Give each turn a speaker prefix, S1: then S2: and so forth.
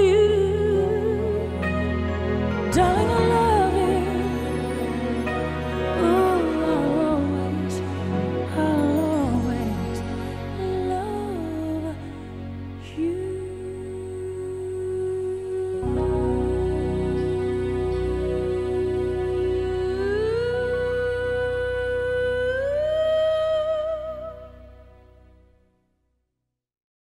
S1: you, darling.